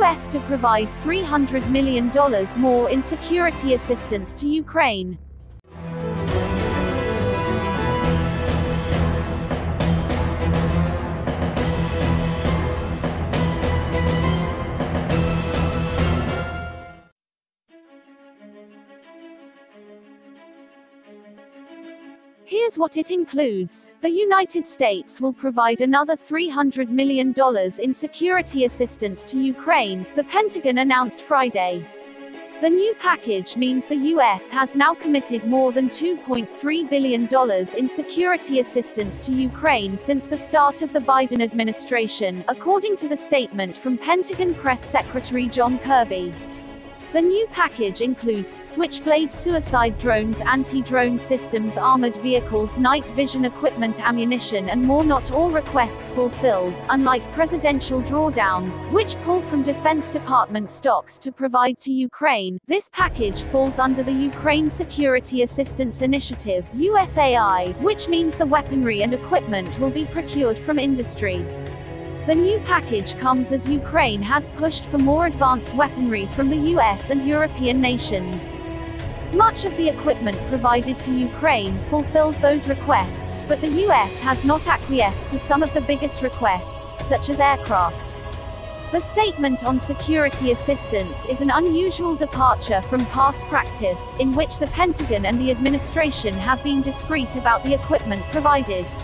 US to provide $300 million more in security assistance to Ukraine. Here's what it includes. The United States will provide another $300 million in security assistance to Ukraine, the Pentagon announced Friday. The new package means the US has now committed more than $2.3 billion in security assistance to Ukraine since the start of the Biden administration, according to the statement from Pentagon Press Secretary John Kirby. The new package includes Switchblade suicide drones, anti drone systems, armored vehicles, night vision equipment, ammunition, and more. Not all requests fulfilled, unlike presidential drawdowns, which pull from Defense Department stocks to provide to Ukraine. This package falls under the Ukraine Security Assistance Initiative, USAI, which means the weaponry and equipment will be procured from industry. The new package comes as Ukraine has pushed for more advanced weaponry from the US and European nations. Much of the equipment provided to Ukraine fulfills those requests, but the US has not acquiesced to some of the biggest requests, such as aircraft. The statement on security assistance is an unusual departure from past practice, in which the Pentagon and the administration have been discreet about the equipment provided.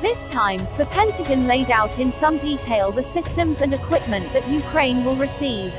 This time, the Pentagon laid out in some detail the systems and equipment that Ukraine will receive.